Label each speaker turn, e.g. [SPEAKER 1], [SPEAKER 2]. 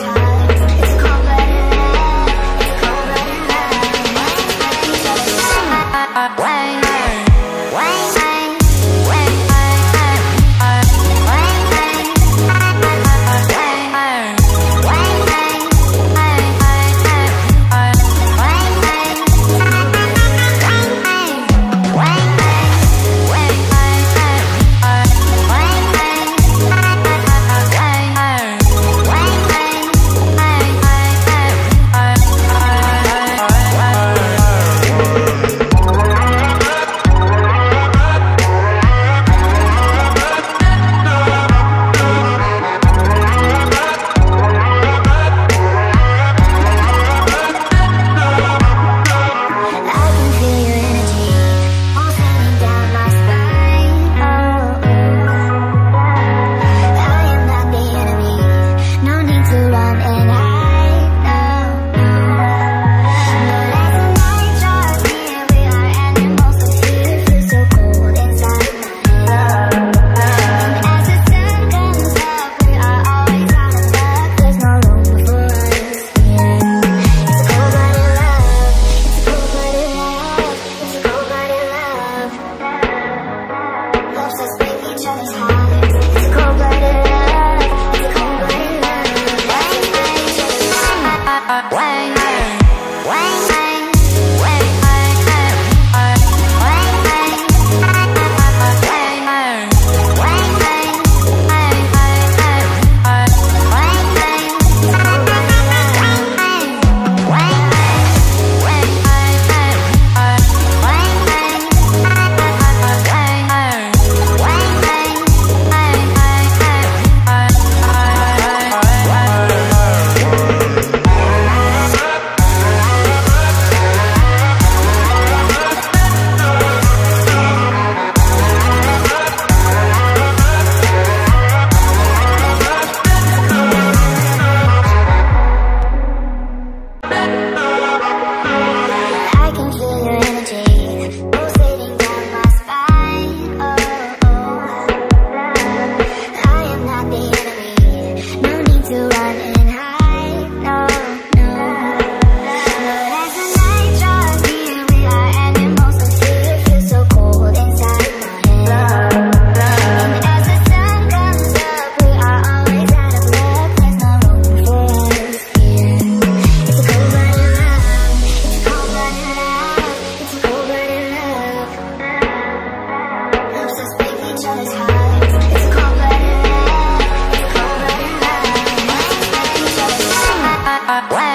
[SPEAKER 1] time. I,